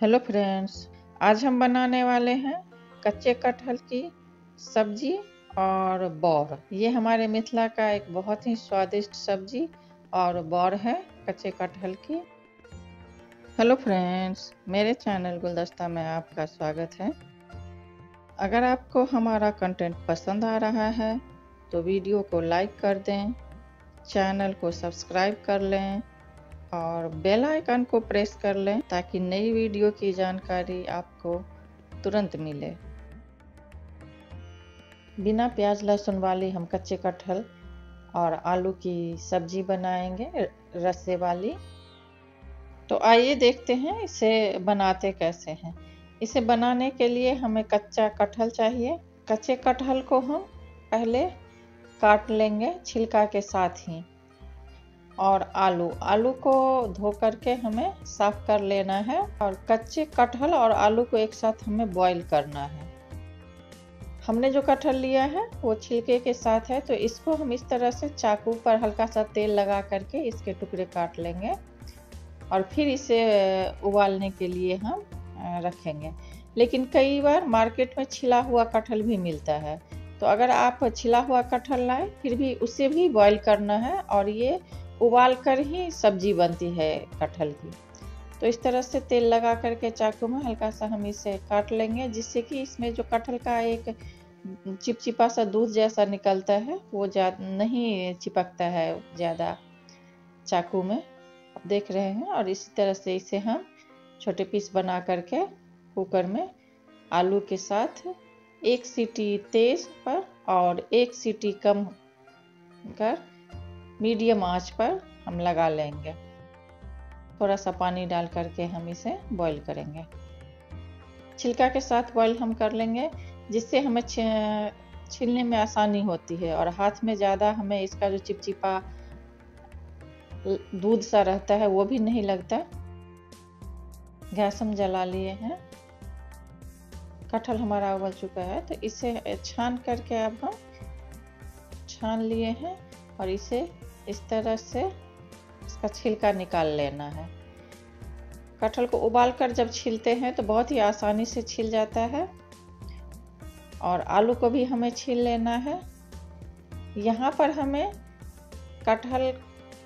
Hello friends, आज हम बनाने वाले हैं कच्चे कटहल की सब्ज़ी और बौर। ये हमारे मिथिला का एक बहुत ही स्वादिष्ट सब्ज़ी और बौर है कच्चे कटहल की। हेलो फ्रेंड्स, मेरे चैनल गुलदस्ता में आपका स्वागत है। अगर आपको हमारा कंटेंट पसंद आ रहा है तो वीडियो को लाइक कर दें, चैनल को सब्सक्राइब कर लें और बेल आइकन को प्रेस कर लें ताकि नई वीडियो की जानकारी आपको तुरंत मिले। बिना प्याज लहसुन वाली हम कच्चे कटहल और आलू की सब्ज़ी बनाएँगे रस्से वाली। तो आइए देखते हैं इसे बनाते कैसे हैं। इसे बनाने के लिए हमें कच्चा कटहल चाहिए। कच्चे कटहल को हम पहले काट लेंगे छिलका के साथ ही। और आलू। आलू को धो करके हमें साफ़ कर लेना है और कच्चे कटहल और आलू को एक साथ हमें बॉईल करना है। हमने जो कटहल लिया है, वो छिलके के साथ है तो इसको हम इस तरह से चाकू पर हल्का सा तेल लगा करके इसके टुकड़े काट लेंगे और फिर इसे उबालने के लिए हम रखेंगे। लेकिन कई बार मार्केट में छिला हुआ कटहल भी मिलता है तो अगर आप छिला हुआ कटहल लाए, फिर भी उसे भी बॉईल करना है और ये उबाल कर ही सब्ज़ी बनती है कटहल की। तो इस तरह से तेल लगा करके चाकू में हल्का सा हम इसे काट लेंगे, जिससे कि इसमें जो कटहल का एक चिपचिपा सा दूध जैसा निकलता है, वो ज़्यादा नहीं चिपकता है ज़्यादा चाकू में। देख रहे हैं और इसी तरह से इसे हम छोटे पीस बना करके कुकर में आलू के साथ एक सीटी तेज पर और एक सीटी कम कर मीडियम आँच पर हम लगा लेंगे। थोड़ा सा पानी डाल करके हम इसे बॉईल करेंगे। छिलका के साथ बॉईल हम कर लेंगे, जिससे हमें छीलने में आसानी होती है और हाथ में ज़्यादा हमें इसका जो चिपचिपा दूध सा रहता है, वो भी नहीं लगता। गैस हम जला लिए हैं। कटहल हमारा उबल चुका है तो इसे छान करके अब हम छान लिए हैं और इसे इस तरह से इसका छिलका निकाल लेना है। कटहल को उबाल कर जब छीलते हैं तो बहुत ही आसानी से छिल जाता है और आलू को भी हमें छील लेना है। यहाँ पर हमें कटहल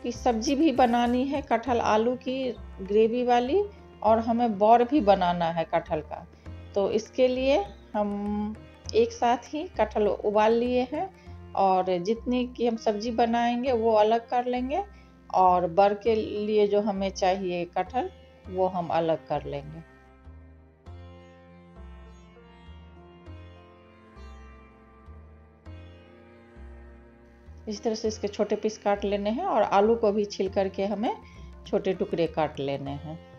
की सब्ज़ी भी बनानी है, कटहल आलू की ग्रेवी वाली और हमें बौर भी बनाना है कटहल का। तो इसके लिए हम एक साथ ही कटहल उबाल लिए हैं। और जितनी की हम सब्ज़ी बनाएँगे, वो अलग कर लेंगे और बर के लिए जो हमें चाहिए कटहल, वो हम अलग कर लेंगे। इस तरह से इसके छोटे पीस काट लेने हैं और आलू को भी छिल करके हमें छोटे टुकड़े काट लेने हैं।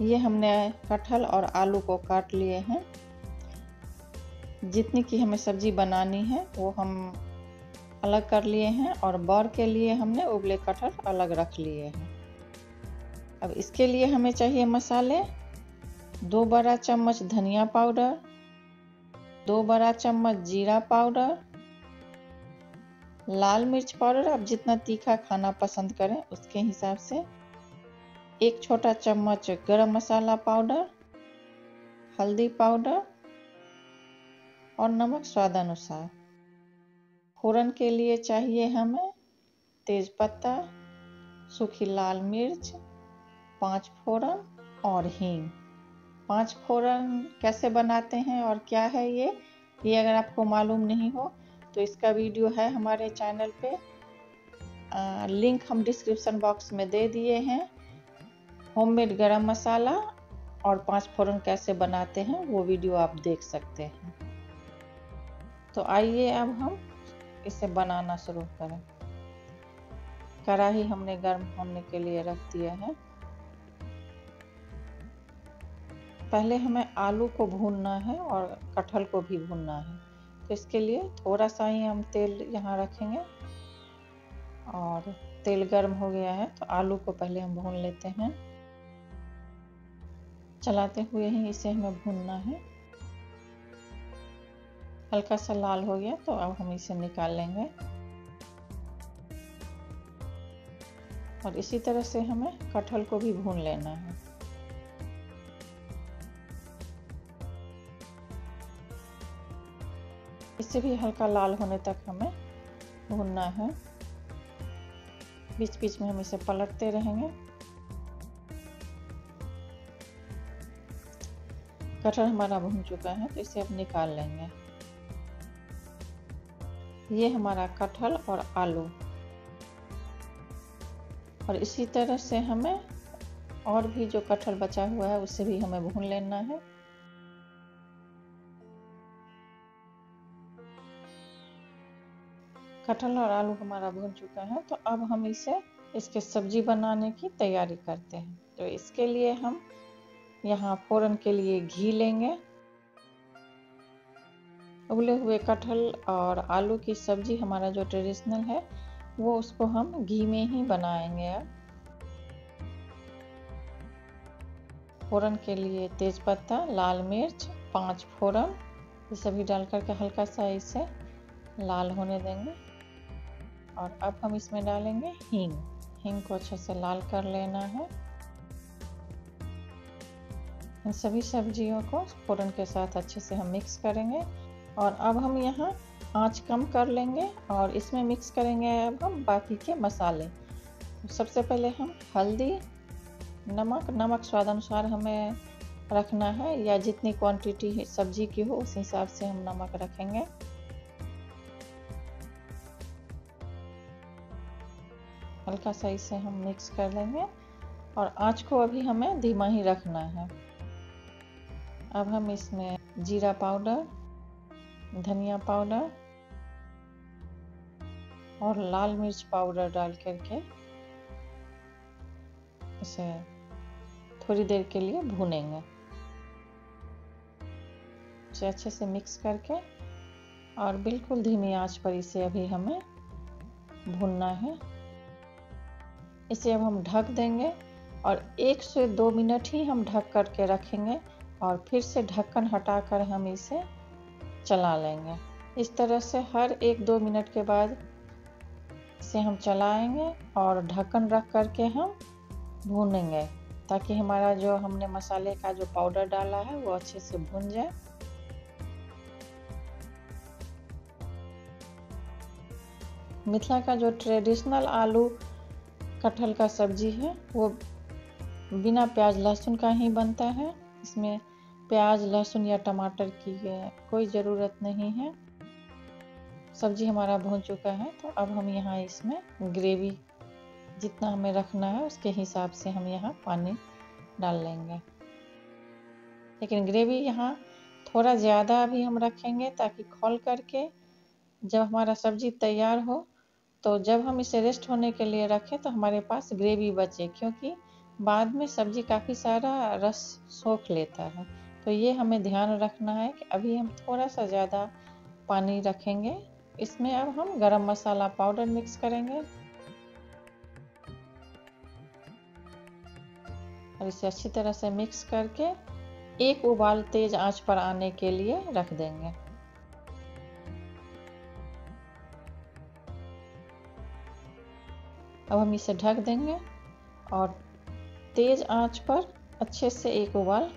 ये हमने कटहल और आलू को काट लिए हैं। जितनी की हमें सब्ज़ी बनानी है, वो हम अलग कर लिए हैं और बौर के लिए हमने उबले कटहल अलग रख लिए हैं। अब इसके लिए हमें चाहिए मसाले। दो बड़ा चम्मच धनिया पाउडर, दो बड़ा चम्मच जीरा पाउडर, लाल मिर्च पाउडर। आप जितना तीखा खाना पसंद करें, उसके हिसाब से एक छोटा चम्मच गरम मसाला पाउडर हल्दी पाउडर और नमक स्वाद अनुसार। फोरन के लिए चाहिए हमें तेज पत्ता सूखी लाल मिर्च पाँच फोरन और हींग। पाँच फोरन कैसे बनाते हैं और क्या है ये ये अगर आपको मालूम नहीं हो तो इसका वीडियो है हमारे चैनल पे। आ, लिंक हम डिस्क्रिप्शन बॉक्स में दे दिए हैं। होममेड गरम मसाला और पाँच फोरन कैसे बनाते हैं, वो वीडियो आप देख सकते हैं। तो आइए अब हम इसे बनाना शुरू करें। कढ़ाई हमने गर्म होने के लिए रख दिया है। पहले हमें आलू को भूनना है और कटहल को भी भूनना है। तो इसके लिए थोड़ा सा ही हम तेल यहाँ रखेंगे और तेल गर्म हो गया है तो आलू को पहले हम भून लेते हैं। चलाते हुए ही इसे हमें भूनना है। हल्का सा लाल हो गया तो अब हम इसे निकाल लेंगे। और इसी तरह से हमें कटहल को भी भून लेना है। इसे भी हल्का लाल होने तक हमें भूनना है। बीच बीच में हम इसे पलटते रहेंगे। कटहल हमारा भून चुका है तो इसे अब निकाल लेंगे। ये हमारा कटहल और आलू। और इसी तरह से हमें और भी जो कटहल बचा हुआ है, उसे भी हमें भून लेना है। कटहल और आलू हमारा भून चुका है तो अब हम इसे, इसके सब्ज़ी बनाने की तैयारी करते हैं। तो इसके लिए हम यहाँ फोरन के लिए घी लेंगे। उबले हुए कटहल और आलू की सब्ज़ी हमारा जो ट्रेडिशनल है, वो उसको हम घी में ही बनाएँगे अब। फोरन के लिए तेज पत्ता लाल मिर्च, पाँच फोरन, ये सभी डाल करके हल्का सा इसे लाल होने देंगे। और अब हम इसमें डालेंगे हींग। हींग को अच्छे से लाल कर लेना है। इन सभी सब्जियों को फोरन के साथ अच्छे से हम मिक्स करेंगे। और अब हम यहाँ आँच कम कर लेंगे और इसमें मिक्स करेंगे अब हम बाकी के मसाले। सबसे पहले हम हल्दी, नमक नमक स्वाद अनुसार हमें रखना है या जितनी क्वांटिटी सब्ज़ी की हो उस हिसाब से हम नमक रखेंगे। हल्का सा इसे हम मिक्स कर लेंगे और आँच को अभी हमें धीमा ही रखना है। अब हम इसमें जीरा पाउडर, धनिया पाउडर और लाल मिर्च पाउडर डाल करके इसे थोड़ी देर के लिए भूनेंगे। इसे अच्छे से मिक्स करके और बिल्कुल धीमी आँच पर इसे अभी हमें भूनना है। इसे अब हम ढक देंगे और एक से दो मिनट ही हम ढक करके रखेंगे। और फिर से ढक्कन हटाकर हम इसे चला लेंगे। इस तरह से हर एक दो मिनट के बाद इसे हम चलाएँगे और ढक्कन रख करके हम भूनेंगे ताकि हमारा जो हमने मसाले का जो पाउडर डाला है वो अच्छे से भून जाए। मिथिला का जो ट्रेडिशनल आलू कटहल का सब्ज़ी है, वो बिना प्याज लहसुन का ही बनता है। इसमें प्याज, लहसुन या टमाटर की कोई ज़रूरत नहीं है। सब्ज़ी हमारा भून चुका है तो अब हम यहाँ इसमें ग्रेवी जितना हमें रखना है, उसके हिसाब से हम यहाँ पानी डाल लेंगे। लेकिन ग्रेवी यहाँ थोड़ा ज़्यादा भी हम रखेंगे ताकि खोल करके जब हमारा सब्ज़ी तैयार हो तो जब हम इसे रेस्ट होने के लिए रखें तो हमारे पास ग्रेवी बचे, क्योंकि बाद में सब्ज़ी काफ़ी सारा रस सोख लेता है। तो ये हमें ध्यान रखना है कि अभी हम थोड़ा सा ज़्यादा पानी रखेंगे। इसमें अब हम गरम मसाला पाउडर मिक्स करेंगे। और इसे अच्छी तरह से मिक्स करके एक उबाल तेज आँच पर आने के लिए रख देंगे। अब हम इसे ढक देंगे और तेज आँच पर अच्छे से एक उबाल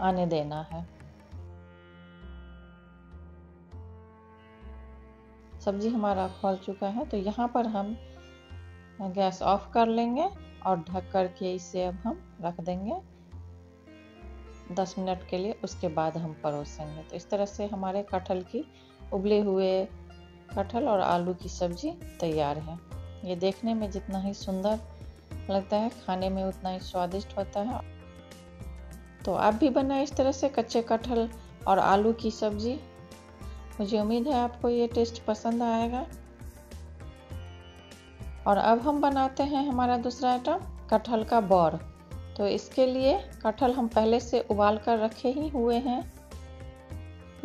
आने देना है। सब्ज़ी हमारा खोल चुका है तो यहाँ पर हम गैस ऑफ़ कर लेंगे और ढक कर के इसे अब हम रख देंगे। 10 मिनट के लिए, उसके बाद हम परोसेंगे। तो इस तरह से हमारे कटहल की उबले हुए कटहल और आलू की सब्ज़ी तैयार है। ये देखने में जितना ही सुंदर लगता है, खाने में उतना ही स्वादिष्ट होता है। तो आप भी बनाए इस तरह से कच्चे कटहल और आलू की सब्ज़ी। मुझे उम्मीद है आपको ये टेस्ट पसंद आएगा। और अब हम बनाते हैं हमारा दूसरा आइटम कटहल का बौर। तो इसके लिए कटहल हम पहले से उबाल कर रखे ही हुए हैं।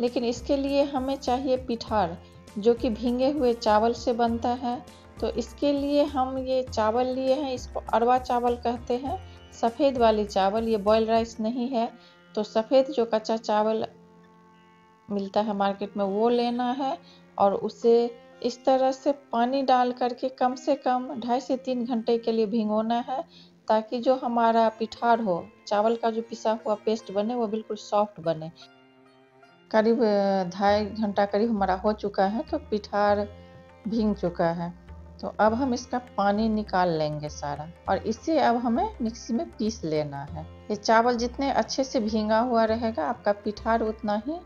लेकिन इसके लिए हमें चाहिए पिठार, जो कि भींगे हुए चावल से बनता है। तो इसके लिए हम ये चावल लिए हैं, इसको अरवा चावल कहते हैं। सफ़ेद वाली चावल, ये बॉयल राइस नहीं है तो सफ़ेद जो कच्चा चावल मिलता है मार्केट में, वो लेना है और उसे इस तरह से पानी डाल करके कम से कम ढाई से तीन घंटे के लिए भिगोना है, ताकि जो हमारा पिठार हो, चावल का जो पिसा हुआ पेस्ट बने, वो बिल्कुल सॉफ्ट बने। करीब ढाई घंटा करीब हमारा हो चुका है तो पिठार भींग चुका है। तो अब हम इसका पानी निकाल लेंगे सारा। और इसे अब हमें मिक्सी में पीस लेना है। ये चावल जितने अच्छे से भींगा हुआ रहेगा, आपका पिठार उतना ही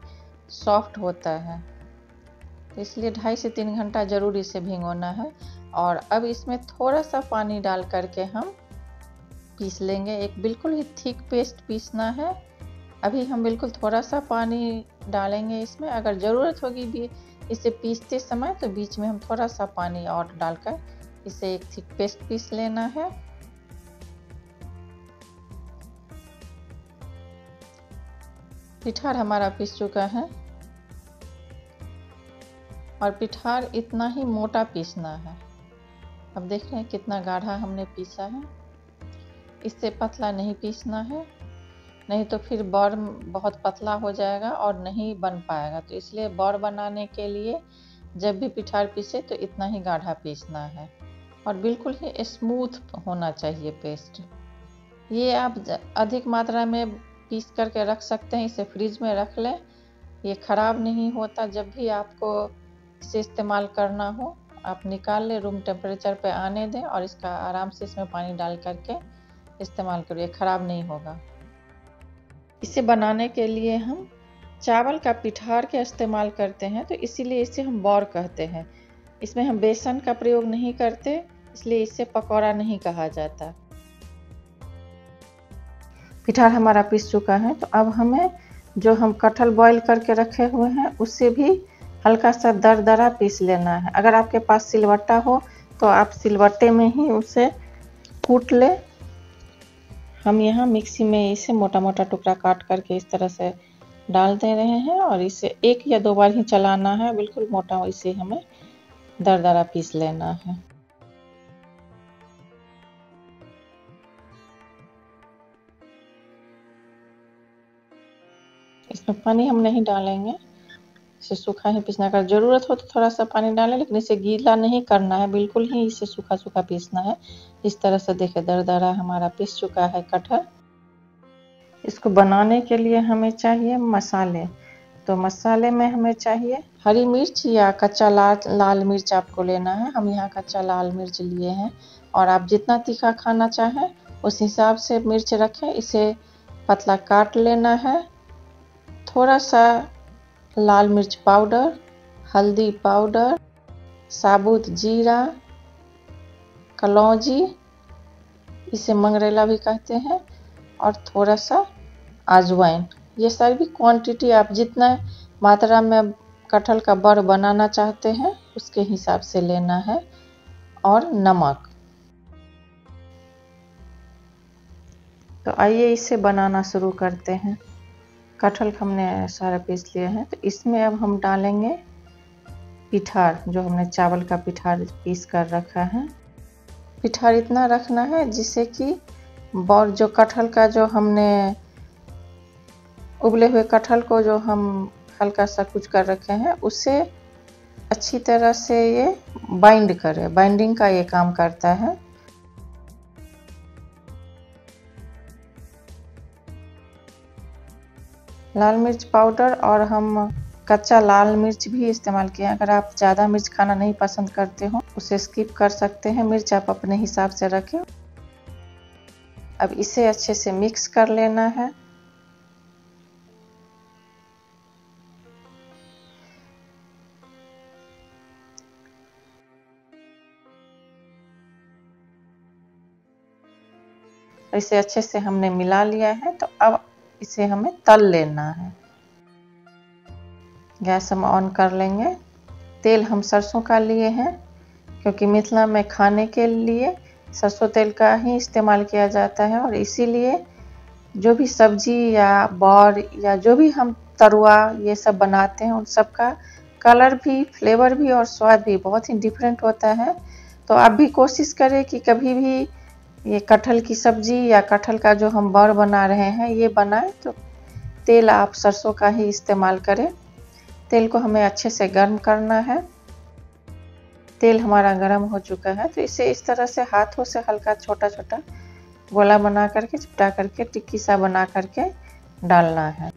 सॉफ्ट होता है। तो इसलिए ढाई से तीन घंटा ज़रूर इसे भिगोना है। और अब इसमें थोड़ा सा पानी डाल करके हम पीस लेंगे। एक बिल्कुल ही थिक पेस्ट पीसना है। अभी हम बिल्कुल थोड़ा सा पानी डालेंगे इसमें। अगर ज़रूरत होगी भी इसे पीसते समय तो बीच में हम थोड़ा सा पानी और डालकर इसे एक थिक पेस्ट पीस लेना है। पिठार हमारा पीस चुका है। और पिठार इतना ही मोटा पीसना है। अब देख रहे हैं कितना गाढ़ा हमने पीसा है। इससे पतला नहीं पीसना है। नहीं तो फिर बौर बहुत पतला हो जाएगा और नहीं बन पाएगा। तो इसलिए बौर बनाने के लिए जब भी पिठार पीसे तो इतना ही गाढ़ा पीसना है और बिल्कुल ही स्मूथ होना चाहिए पेस्ट। ये आप अधिक मात्रा में पीस करके रख सकते हैं, इसे फ्रिज में रख लें। ये ख़राब नहीं होता, जब भी आपको इसे इस्तेमाल करना हो, आप निकाल लें, रूम टेम्परेचर पे आने दें और इसका आराम से इसमें पानी डाल करके इस्तेमाल करिए, ख़राब नहीं होगा। इसे बनाने के लिए हम चावल का पिठार का इस्तेमाल करते हैं तो इसीलिए इसे हम बौर कहते हैं। इसमें हम बेसन का प्रयोग नहीं करते, इसलिए इसे पकौड़ा नहीं कहा जाता। पिठार हमारा पीस चुका है तो अब हमें जो हम कटहल बॉईल करके रखे हुए हैं, उससे भी हल्का सा दर दरा पीस लेना है। अगर आपके पास सिलवट्टा हो तो आप सिलवट्टे में ही उसे कूट ले। हम यहाँ मिक्सी में इसे मोटा मोटा टुकड़ा काट करके इस तरह से डाल दे रहे हैं और इसे एक या दो बार ही चलाना है। बिल्कुल मोटा इसे हमें दर दरा पीस लेना है। इसमें पानी हम नहीं डालेंगे। इसे सूखा ही पीसना अगर ज़रूरत हो तो थोड़ा सा पानी डालें, लेकिन इसे गीला नहीं करना है, बिल्कुल ही इसे सूखा सूखा पीसना है। इस तरह से देखे दर दरा हमारा पीस चुका है कटहल। इसको बनाने के लिए हमें चाहिए मसाले। तो मसाले में हमें चाहिए हरी मिर्च या कच्चा लाल लाल मिर्च आपको लेना है। हम यहाँ कच्चा लाल मिर्च लिए हैं और आप जितना तीखा खाना चाहें, उस हिसाब से मिर्च रखें। इसे पतला काट लेना है। थोड़ा सा लाल मिर्च पाउडर, हल्दी पाउडर, साबुत जीरा, कलौजी, इसे मंगरेला भी कहते हैं, और थोड़ा सा अजवाइन। ये सारी भी क्वांटिटी आप जितना मात्रा में कटहल का बड़ बनाना चाहते हैं, उसके हिसाब से लेना है, और नमक। तो आइए इसे बनाना शुरू करते हैं। कटहल हमने सारा पीस लिए हैं। तो इसमें अब हम डालेंगे पिठार, जो हमने चावल का पिठार पीस कर रखा है। पिठार इतना रखना है जिससे कि और जो कटहल का जो हमने उबले हुए कटहल को जो हम हल्का सा कुछ कर रखे हैं, उसे अच्छी तरह से ये बाइंड करे। बाइंडिंग का ये काम करता है। लाल मिर्च पाउडर और हम कच्चा लाल मिर्च भी इस्तेमाल किए अगर आप ज़्यादा मिर्च खाना नहीं पसंद करते हो, उसे स्किप कर सकते हैं। मिर्च आप अपने हिसाब से रखें। अब इसे अच्छे से मिक्स कर लेना है। इसे अच्छे से हमने मिला लिया है। तो अब इसे हमें तल लेना है। गैस हम ऑन कर लेंगे। तेल हम सरसों का लिए हैं, क्योंकि मिथिला में खाने के लिए सरसों तेल का ही इस्तेमाल किया जाता है और इसीलिए जो भी सब्ज़ी या बौर या जो भी हम तरुआ ये सब बनाते हैं, उन सब का कलर भी, फ्लेवर भी और स्वाद भी बहुत ही डिफरेंट होता है। तो आप भी कोशिश करें कि कभी भी ये कटहल की सब्ज़ी या कटहल का जो हम बर बना रहे हैं, ये बनाएँ तो तेल आप सरसों का ही इस्तेमाल करें। तेल को हमें अच्छे से गर्म करना है। तेल हमारा गर्म हो चुका है तो इसे इस तरह से हाथों से हल्का छोटा छोटा गोला बना करके, चिपटा करके, टिक्की सा बना करके डालना है।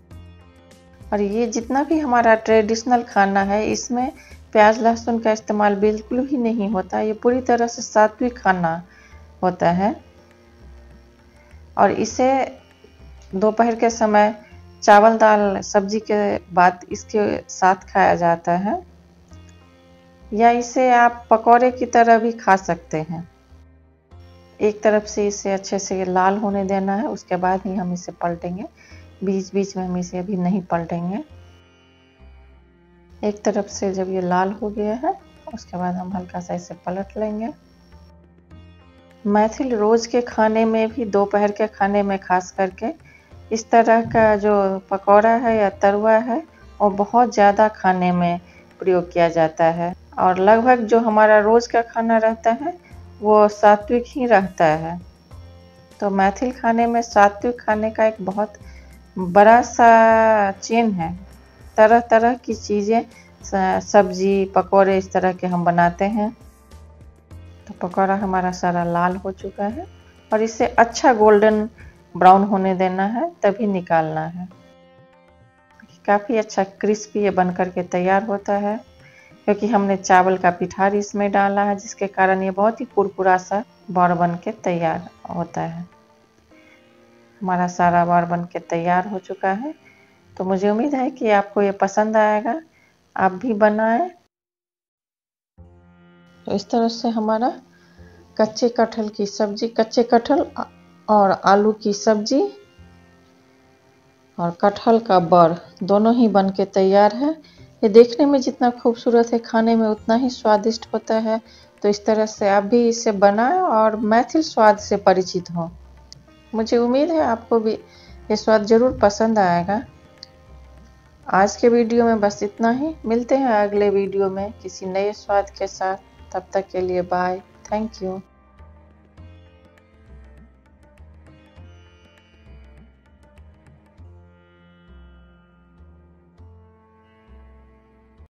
और ये जितना भी हमारा ट्रेडिशनल खाना है, इसमें प्याज लहसुन का इस्तेमाल बिल्कुल भी नहीं होता। ये पूरी तरह से सात्विक खाना होता है। और इसे दोपहर के समय चावल, दाल, सब्ज़ी के बाद इसके साथ खाया जाता है। या इसे आप पकौड़े की तरह भी खा सकते हैं। एक तरफ़ से इसे अच्छे से लाल होने देना है, उसके बाद ही हम इसे पलटेंगे। बीच बीच में हम इसे अभी नहीं पलटेंगे। एक तरफ़ से जब ये लाल हो गया है, उसके बाद हम हल्का सा इसे पलट लेंगे। मैथिल रोज के खाने में भी, दोपहर के खाने में खास करके, इस तरह का जो पकौड़ा है या तरुआ है, वो बहुत ज़्यादा खाने में प्रयोग किया जाता है। और लगभग जो हमारा रोज़ का खाना रहता है, वो सात्विक ही रहता है। तो मैथिल खाने में सात्विक खाने का एक बहुत बड़ा सा चेन है। तरह तरह की चीज़ें सब्ज़ी, पकौड़े इस तरह के हम बनाते हैं। पकौड़ा हमारा सारा लाल हो चुका है और इसे अच्छा गोल्डन ब्राउन होने देना है, तभी निकालना है। काफ़ी अच्छा क्रिस्पी ये बन करके तैयार होता है, क्योंकि हमने चावल का पिठार इसमें डाला है, जिसके कारण ये बहुत ही कुरकुरा सा बार बन के तैयार होता है। हमारा सारा बार बन के तैयार हो चुका है। तो मुझे उम्मीद है कि आपको ये पसंद आएगा। आप भी बनाएँ। तो इस तरह से हमारा कच्चे कटहल की सब्ज़ी, कच्चे कटहल और आलू की सब्ज़ी और कटहल का बड़ दोनों ही बन के तैयार है। ये देखने में जितना खूबसूरत है, खाने में उतना ही स्वादिष्ट होता है। तो इस तरह से आप भी इसे बनाएँ और मैथिल स्वाद से परिचित हों। मुझे उम्मीद है आपको भी ये स्वाद ज़रूर पसंद आएगा। आज के वीडियो में बस इतना ही। मिलते हैं अगले वीडियो में किसी नए स्वाद के साथ। तब तक के लिए बाय थैंक यू